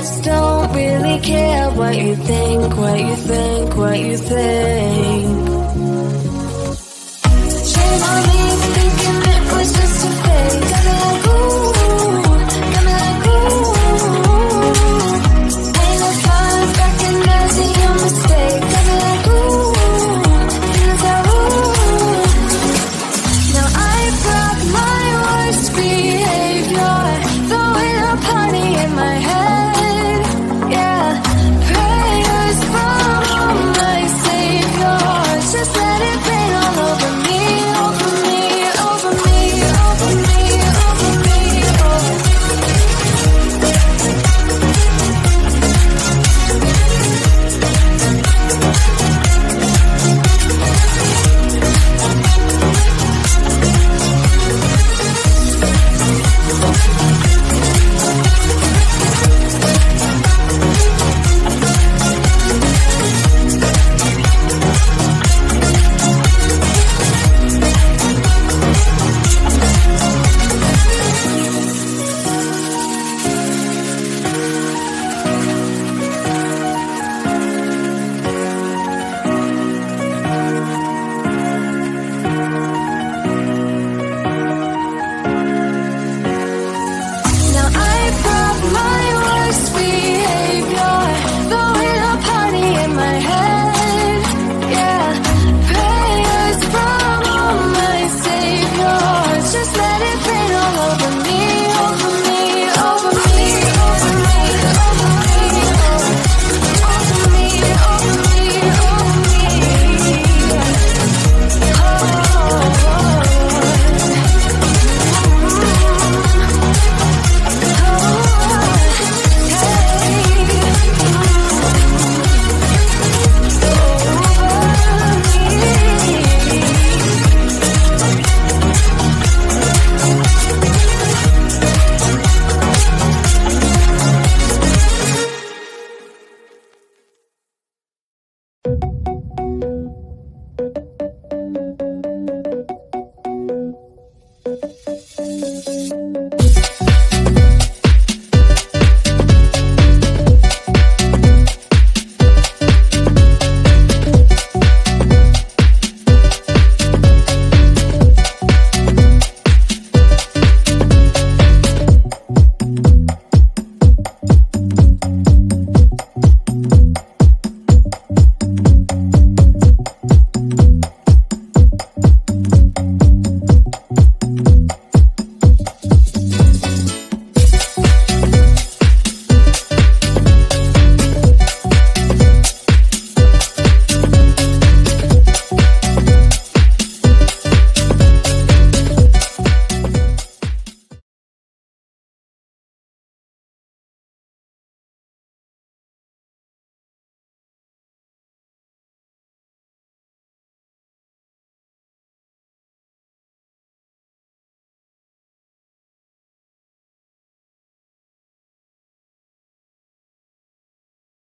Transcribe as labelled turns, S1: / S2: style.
S1: Just don't really care what you think, what you think, what you think.